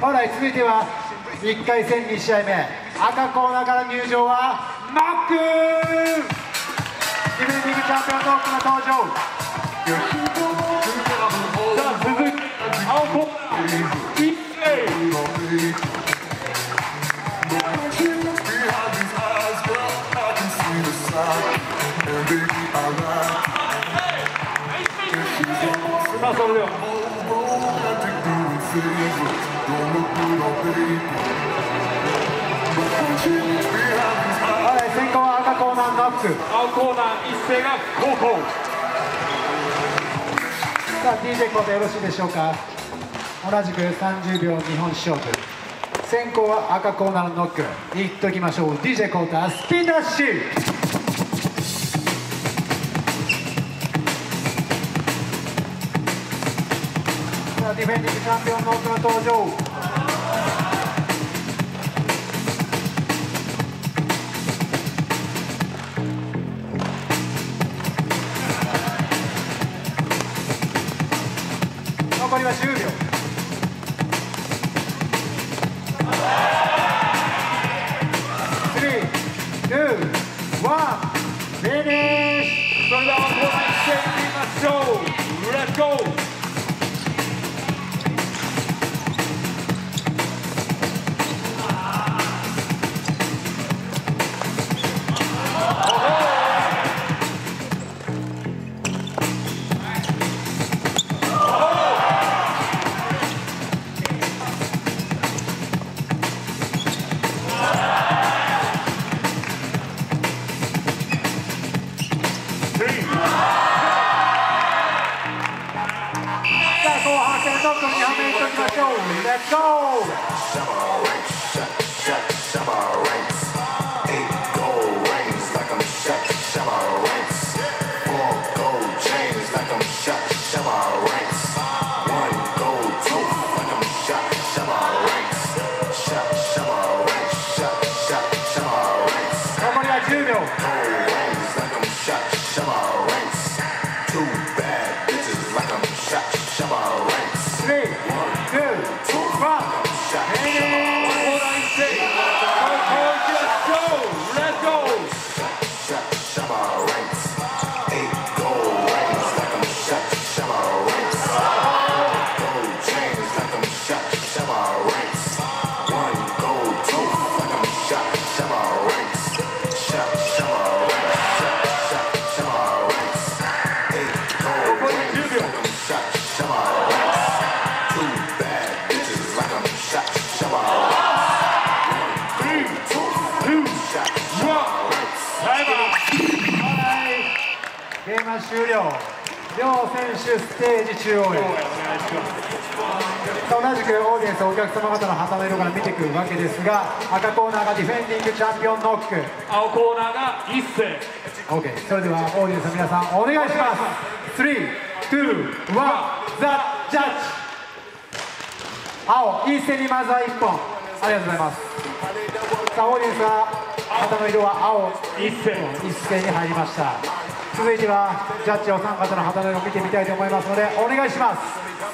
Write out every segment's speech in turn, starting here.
本来続いては1回戦2試合目。赤コーナーから入場はマック。ディフェンディングチャンピオンノックの登場さあ続いて青コーナー一斉さあそれでは。本来先行は赤コーナーノック青コーナー一斉が後攻。さあ DJ コートよろしいでしょうか？同じく30秒日本勝負。先行は赤コーナーのノック。いっときましょう。DJ コータースピンダッシュディフェンディングチャンピオンの奥の登場。残りは10秒。後半戦ノックにはめいっときましょうレッツゴー残りは10秒 Shabba ranks. Three. ゲームは終了。両選手ステージ中央へ。同じくオーディエンスお客様方の旗の色から見ていくわけですが赤コーナーがディフェンディングチャンピオンノック青コーナーが一斉。OK それではオーディエンスの皆さんお願いします。321ザ・ジャッジ。青一斉にまずは1本。ありがとうございます。さあオーディエンスは旗の色は青。一斉。一斉に入りました続いてはジャッジお三方の旗の色を見てみたいと思いますのでお願いします。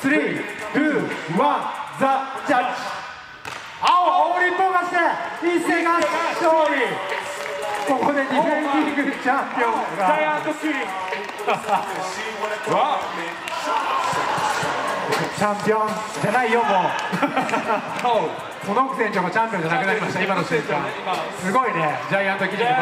321ザ・ジャッジ。青大日本が勝利。ここでディフェンディングチャンピオンジャイが。アントキリンわチャンピオンじゃないよもう。おもうノック船長がチャンピオンじゃなくなりました今の瞬間すごいね。ジャイアントキリング